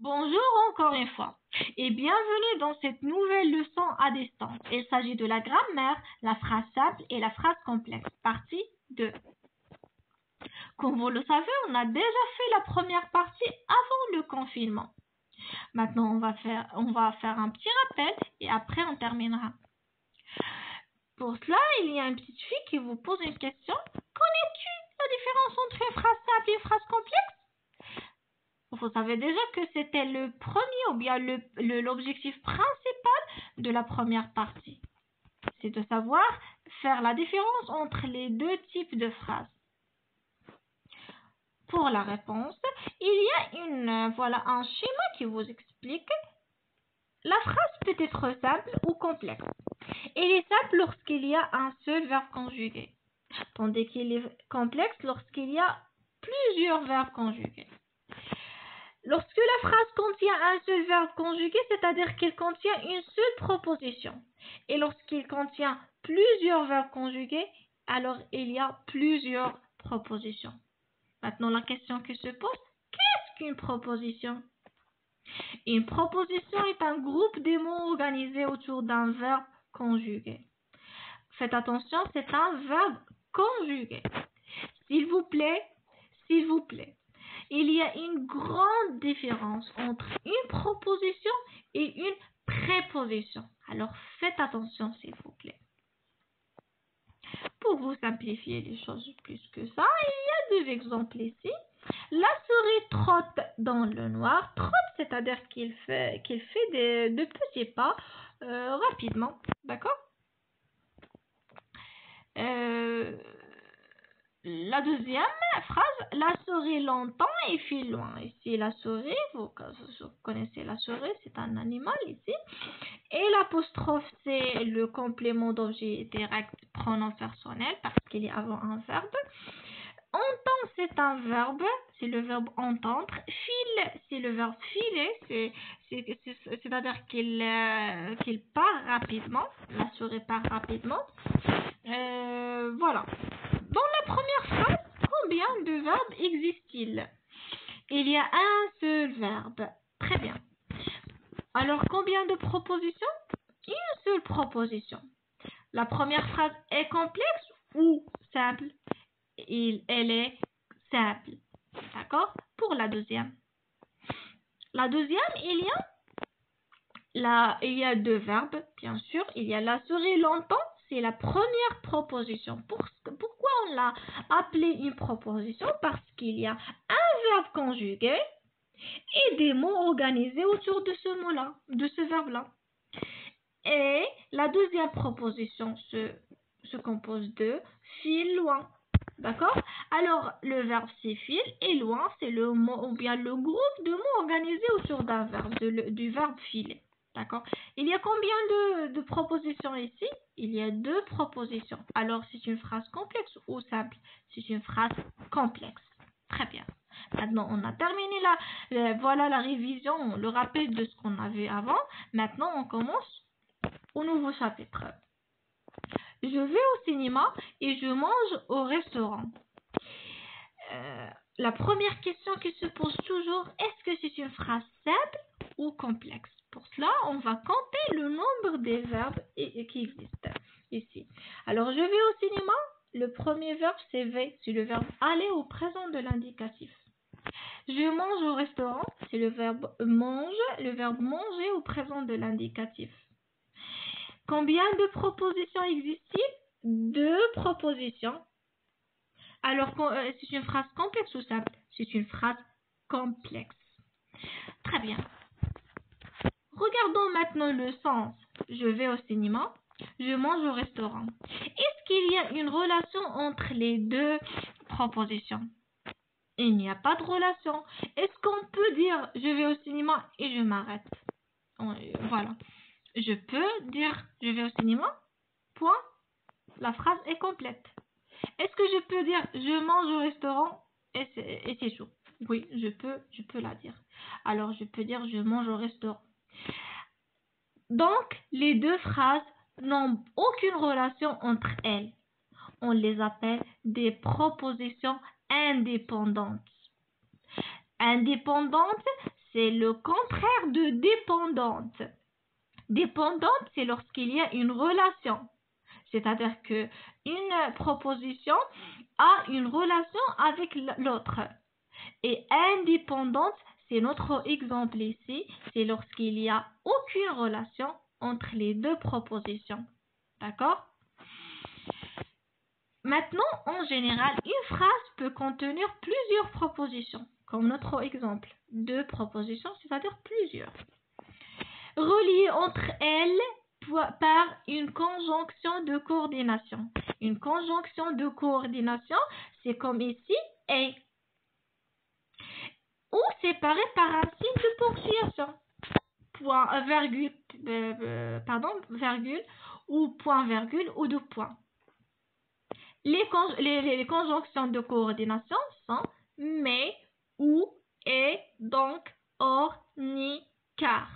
Bonjour encore une fois et bienvenue dans cette nouvelle leçon à distance. Il s'agit de la grammaire, la phrase simple et la phrase complexe, partie 2. Comme vous le savez, on a déjà fait la première partie avant le confinement. Maintenant, on va faire, un petit rappel et après on terminera. Pour cela, il y a une petite fille qui vous pose une question. Connais-tu la différence entre une phrase simple et une phrase complexe vous savez déjà que c'était le premier ou bien l'objectif principal de la première partie. C'est de savoir faire la différence entre les deux types de phrases. Pour la réponse, il y a une, voilà, un schéma qui vous explique. La phrase peut être simple ou complexe. Elle est simple lorsqu'il y a un seul verbe conjugué, tandis qu'il est complexe lorsqu'il y a plusieurs verbes conjugués. Lorsque la phrase contient un seul verbe conjugué, c'est-à-dire qu'il contient une seule proposition. Et lorsqu'il contient plusieurs verbes conjugués, alors il y a plusieurs propositions. Maintenant, la question qui se pose, qu'est-ce qu'une proposition? Une proposition est un groupe de mots organisés autour d'un verbe conjugué. Faites attention, c'est un verbe conjugué. S'il vous plaît, s'il vous plaît il y a une grande différence entre une proposition et une préposition. Alors faites attention s'il vous plaît. Pour vous simplifier les choses plus que ça, il y a deux exemples ici. La souris trotte dans le noir. Trotte, c'est-à-dire qu'il fait, qu'il fait des, de petits pas euh, rapidement. D'accord? Euh, la deuxième phrase, la souris longtemps et file loin. Ici, la souris, vous, connaissez la souris, c'est un animal ici. Et l'apostrophe, c'est le complément d'objet direct pronom personnel parce qu'il est avant un verbe. Entend, c'est un verbe, c'est le verbe entendre. File, c'est le verbe filer, c'est-à-dire qu'il euh, part rapidement. La souris part rapidement. Euh, voilà. Dans la première phrase, combien de verbes existe-t-il Il y a un seul verbe. Très bien. Alors, combien de propositions? Une seule proposition. La première phrase est complexe ou simple? Elle est simple. D'accord? Pour la deuxième. La deuxième, il y a la, il y a deux verbes, bien sûr. Il y a la souris longtemps c'est la première proposition. pourquoi on l'a appelée une proposition? Parce qu'il y a un verbe conjugué et des mots organisés autour de ce mot-là, de ce verbe-là. Et la deuxième proposition se, se compose de fil loin. D'accord? Alors, le verbe c'est fil et loin, c'est le mot ou bien le groupe de mots organisés autour d'un verbe, du verbe filer. D'accord Il y a combien de, propositions ici? Il y a deux propositions. Alors, c'est une phrase complexe ou simple? C'est une phrase complexe. Très bien. Maintenant, on a terminé la, voilà la révision, le rappel de ce qu'on avait avant. Maintenant, on commence au nouveau chapitre. Je vais au cinéma et je mange au restaurant. Euh, la première question qui se pose toujours, est-ce que c'est une phrase simple ou complexe? Pour on va compter le nombre des verbes qui existent ici. Alors, je vais au cinéma. Le premier verbe, c'est V. C'est le verbe aller au présent de l'indicatif. Je mange au restaurant. C'est le verbe mange. Le verbe manger au présent de l'indicatif. Combien de propositions existent-il? Deux propositions. Alors, euh, c'est une phrase complexe ou simple? C'est une phrase complexe. Très bien. Regardons maintenant le sens. Je vais au cinéma, je mange au restaurant. Est-ce qu'il y a une relation entre les deux propositions? Il n'y a pas de relation. Est-ce qu'on peut dire je vais au cinéma et je m'arrête? Voilà. Je peux dire je vais au cinéma, point. La phrase est complète. Est-ce que je peux dire je mange au restaurant et c'est tout Oui, je peux, je peux la dire. Alors je peux dire je mange au restaurant. Donc, les deux phrases n'ont aucune relation entre elles. On les appelle des propositions indépendantes. Indépendantes, c'est le contraire de dépendante. Dépendante, c'est lorsqu'il y a une relation. C'est-à-dire que une proposition a une relation avec l'autre. Et indépendante, c'est notre exemple ici, c'est lorsqu'il n'y a aucune relation entre les deux propositions. D'accord? Maintenant, en général, une phrase peut contenir plusieurs propositions, comme notre exemple. Deux propositions, c'est-à-dire plusieurs. Reliées entre elles par une conjonction de coordination. Une conjonction de coordination, c'est comme ici, et ou séparées par un signe de ponctuation. Point, euh, virgule, euh, euh, pardon, virgule, ou point virgule, ou deux points. Les, les, conjonctions de coordination sont mais, ou, et, donc, or, ni, car.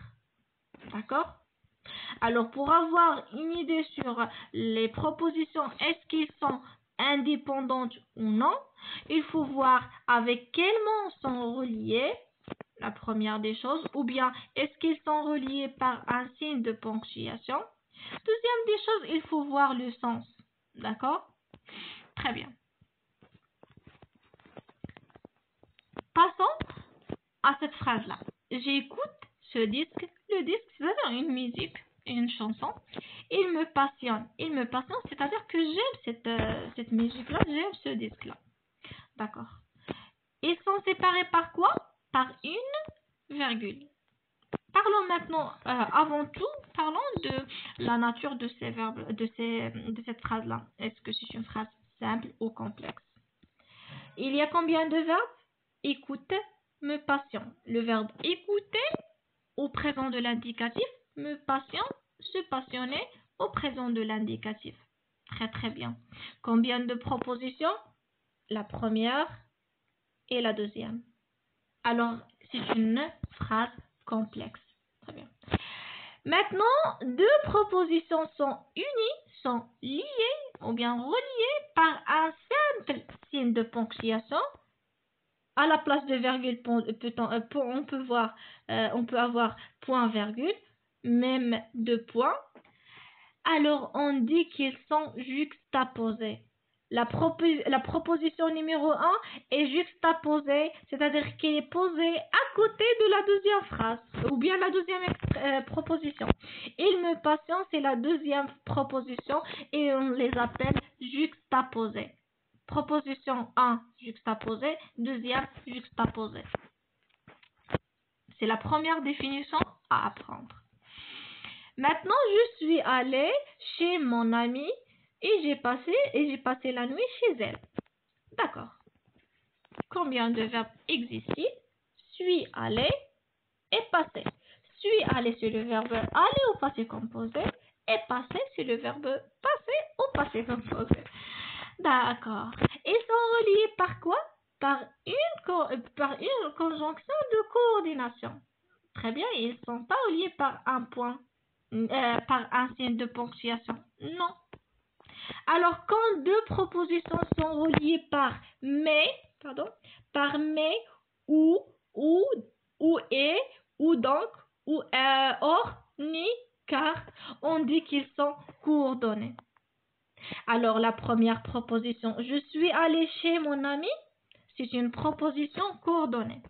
D'accord? Alors, pour avoir une idée sur les propositions, est-ce qu'ils sont indépendantes ou non, il faut voir avec quels mots sont reliés, la première des choses, ou bien est-ce qu'ils sont reliés par un signe de ponctuation. Deuxième des choses, il faut voir le sens. D'accord? Très bien. Passons à cette phrase-là. J'écoute ce disque. Le disque, c'est-à-dire une musique, une chanson. Il me passionne. Il me passionne, c'est-à-dire que j'aime cette, euh, musique-là, j'aime ce disque-là. D'accord. Ils sont séparés par quoi? Par une virgule. Parlons maintenant, euh, avant tout, parlons de la nature de ces verbes, de, cette phrase-là. Est-ce que c'est une phrase simple ou complexe? Il y a combien de verbes? Écoute, me passionne. Le verbe écouter au présent de l'indicatif, me passionne, se passionner au présent de l'indicatif. Très très bien. Combien de propositions? La première et la deuxième. Alors, c'est une phrase complexe. Très bien. Maintenant, deux propositions sont unies, sont liées ou bien reliées par un simple signe de ponctuation. À la place de virgule, on peut, voir, euh, on peut avoir point virgule, même deux points. Alors, on dit qu'ils sont juxtaposés. La, proposition numéro 1 est juxtaposée, c'est-à-dire qu'elle est posée à côté de la deuxième phrase, ou bien la deuxième euh, proposition. Il me patiente, c'est la deuxième proposition, et on les appelle juxtaposées. Proposition 1, juxtaposée, deuxième, juxtaposée. C'est la première définition à apprendre. Maintenant, je suis allée chez mon ami et j'ai passé et j'ai passé la nuit chez elle. D'accord. Combien de verbes existent Suis allé et passé. Suis allé c'est le verbe aller au passé composé et passer c'est le verbe passer au passé composé. D'accord. Ils sont reliés par quoi? Par une, par une conjonction de coordination. Très bien, ils ne sont pas reliés par un point, euh, par un signe de ponctuation. Non. Alors, quand deux propositions sont reliées par mais, pardon, par mais, ou, ou, ou et, ou donc, ou euh, or, ni, car, on dit qu'ils sont coordonnés. Alors, la première proposition, je suis allé chez mon ami, c'est une proposition coordonnée.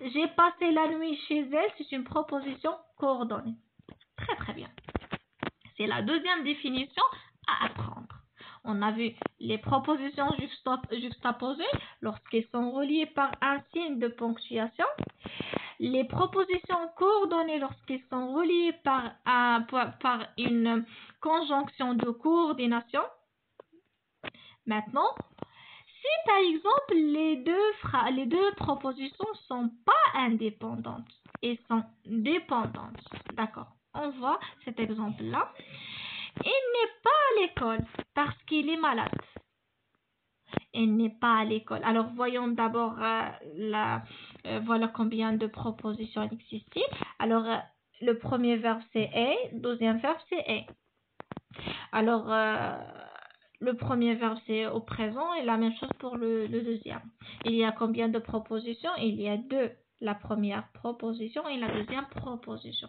J'ai passé la nuit chez elle, c'est une proposition coordonnée. C'est la deuxième définition à apprendre. On a vu les propositions juxtaposées lorsqu'elles sont reliées par un signe de ponctuation. Les propositions coordonnées lorsqu'elles sont reliées par, par une conjonction de coordination. Maintenant, si par exemple les deux, les deux propositions ne sont pas indépendantes et sont dépendantes, d'accord, on voit cet exemple-là. Il n'est pas à l'école parce qu'il est malade. Il n'est pas à l'école. Alors voyons d'abord euh, la, euh, voilà combien de propositions existent. Alors euh, le premier verbe c'est est, deuxième verbe c'est est. Alors le premier verbe c'est au présent et la même chose pour le, le, deuxième. Il y a combien de propositions? Il y a deux. La première proposition et la deuxième proposition.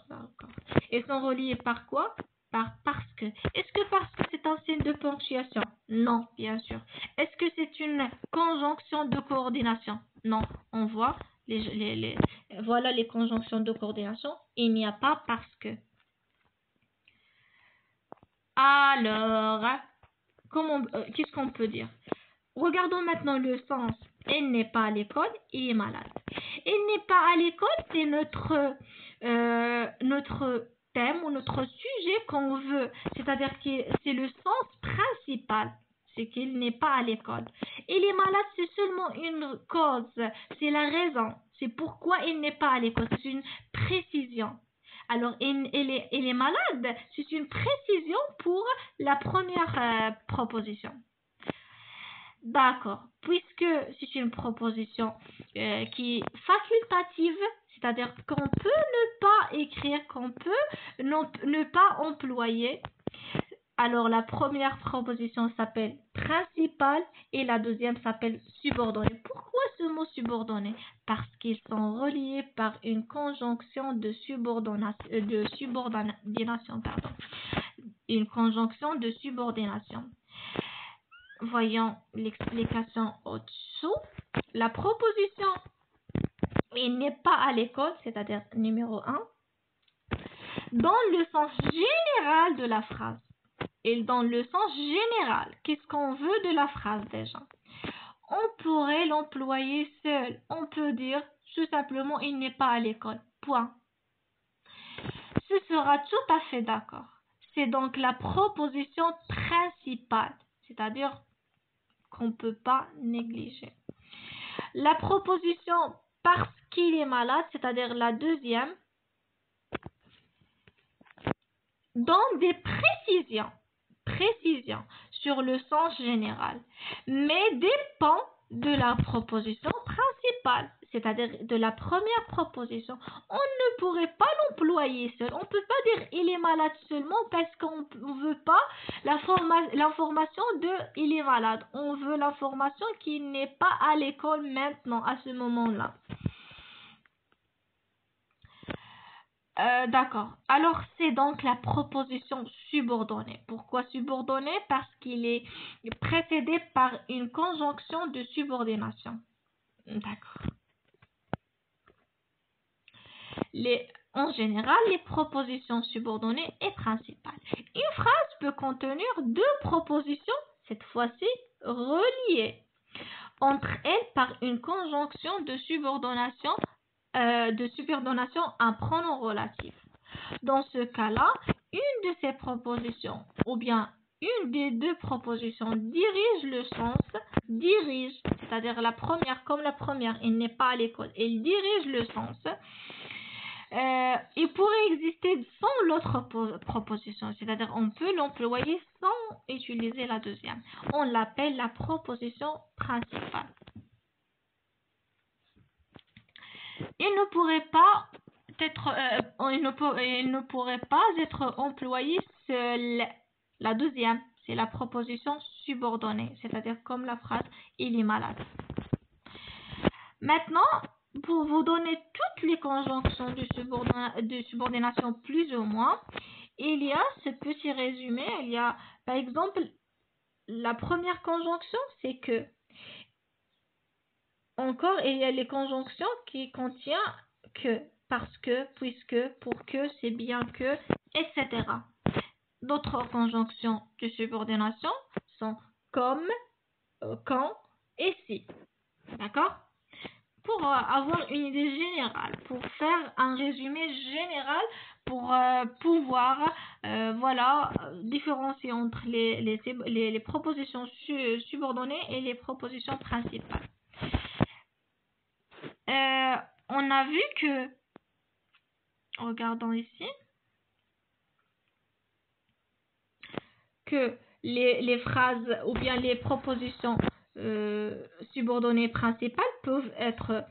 Ils sont reliés par quoi? Par parce que. Est-ce que parce que c'est un signe de ponctuation? Non, bien sûr. Est-ce que c'est une conjonction de coordination? Non. On voit les, voilà les conjonctions de coordination. Il n'y a pas parce que. Alors, euh, qu'est-ce qu'on peut dire? Regardons maintenant le sens. Elle n'est pas à l'école, il est malade. Il n'est pas à l'école, c'est notre, euh, notre thème ou notre sujet qu'on veut. C'est-à-dire que c'est le sens principal. C'est qu'il n'est pas à l'école. Il est malade, c'est seulement une cause. C'est la raison. C'est pourquoi il n'est pas à l'école. C'est une précision. Alors, il, est, malade. C'est une précision pour la première euh, proposition. D'accord. Puisque c'est une proposition euh, qui est facultative, c'est-à-dire qu'on peut ne pas écrire, qu'on peut ne pas employer. Alors la première proposition s'appelle principale et la deuxième s'appelle subordonnée. Pourquoi ce mot subordonné? Parce qu'ils sont reliés par une conjonction de subordination, euh, de subordination pardon. Une conjonction de subordination. Voyons l'explication au-dessous. La proposition il n'est pas à l'école, c'est-à-dire numéro 1, dans le sens général de la phrase. Et dans le sens général, qu'est-ce qu'on veut de la phrase déjà? On pourrait l'employer seul. On peut dire tout simplement il n'est pas à l'école. Point. Ce sera tout à fait d'accord. C'est donc la proposition principale, c'est-à-dire qu'on ne peut pas négliger. La proposition parce qu'il est malade, c'est-à-dire la deuxième, dans des précisions, précisions sur le sens général, mais dépend de la proposition principale, c'est-à-dire de la première proposition. On ne pourrait pas l'employer seul. On ne peut pas dire il est malade seulement parce qu'on ne veut pas l'information de il est malade. On veut l'information qui n'est pas à l'école maintenant, à ce moment-là. Euh, d'accord. Alors, c'est donc la proposition subordonnée. Pourquoi subordonnée? Parce qu'il est précédé par une conjonction de subordination. D'accord. En général, les propositions subordonnées et principales. Une phrase peut contenir deux propositions, cette fois-ci reliées entre elles par une conjonction de subordination euh, de subordination un pronom relatif. Dans ce cas-là, une de ces propositions ou bien une des deux propositions dirige le sens, dirige, c'est-à-dire la première comme la première, il n'est pas à l'école, il dirige le sens. Euh, il pourrait exister sans l'autre proposition, c'est-à-dire on peut l'employer sans utiliser la deuxième. On l'appelle la proposition principale. il ne pourrait pas être, euh, il, ne pourrait pas être employé seul. La deuxième, c'est la proposition subordonnée, c'est-à-dire comme la phrase il est malade. Maintenant, pour vous donner toutes les conjonctions de, de subordination plus ou moins, il y a ce petit résumé. Il y a, par exemple, la première conjonction, c'est que encore, il y a les conjonctions qui contiennent que, parce que, puisque, pour que, c'est bien que, etc. D'autres conjonctions de subordination sont comme, euh, quand et si. D'accord? Pour euh, avoir une idée générale, pour faire un résumé général, pour euh, pouvoir voilà, différencier entre les, les, les propositions subordonnées et les propositions principales. Euh, on a vu que, regardons ici, que les, phrases ou bien les propositions euh, subordonnées principales peuvent être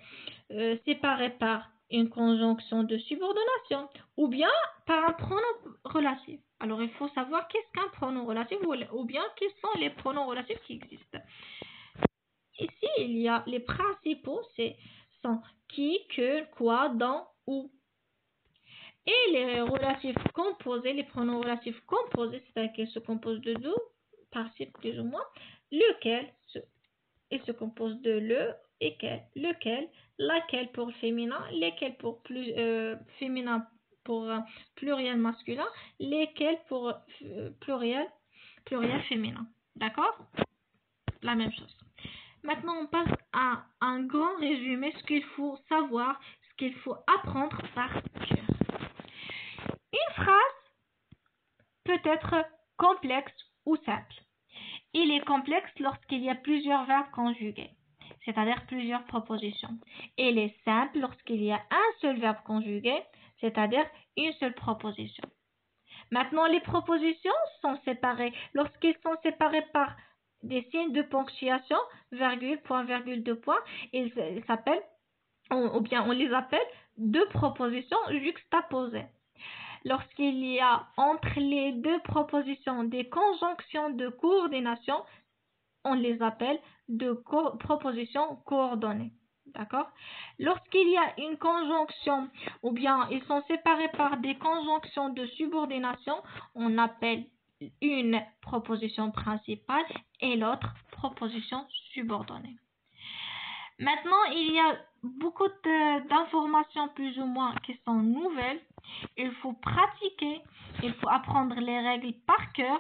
euh, séparées par une conjonction de subordination ou bien par un pronom relatif. Alors il faut savoir qu'est-ce qu'un pronom relatif ou bien quels sont les pronoms relatifs qui existent. Ici, il y a les principaux, c'est sont qui, que, quoi, dans, où. Et les relatifs composés, les pronoms relatifs composés, c'est-à-dire qu'ils se composent de deux participes plus ou moins, lequel, et se compose de le et quel, lequel, laquelle pour féminin, lesquels pour plus, euh, féminin pour euh, pluriel masculin, lesquels pour euh, pluriel, pluriel féminin. D'accord? La même chose. Maintenant, on passe à un grand résumé, ce qu'il faut savoir, ce qu'il faut apprendre par cœur. Une phrase peut être complexe ou simple. Il est complexe lorsqu'il y a plusieurs verbes conjugués, c'est-à-dire plusieurs propositions. Il est simple lorsqu'il y a un seul verbe conjugué, c'est-à-dire une seule proposition. Maintenant, les propositions sont séparées. Lorsqu'ils sont séparés par des signes de ponctuation, virgule, point, virgule, deux points, ils s'appellent, ou bien on les appelle deux propositions juxtaposées. Lorsqu'il y a entre les deux propositions des conjonctions de coordination, on les appelle deux propositions coordonnées. D'accord? Lorsqu'il y a une conjonction ou bien ils sont séparés par des conjonctions de subordination, on appelle une proposition principale et l'autre proposition subordonnée. Maintenant, il y a beaucoup d'informations plus ou moins qui sont nouvelles. Il faut pratiquer, il faut apprendre les règles par cœur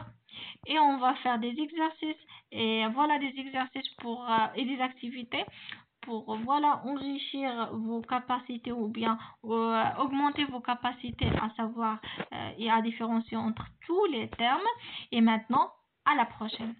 et on va faire des exercices et voilà des exercices pour euh, et des activités pour voilà enrichir vos capacités ou bien euh, augmenter vos capacités à savoir euh, et à différencier entre tous les termes. Et maintenant, à la prochaine.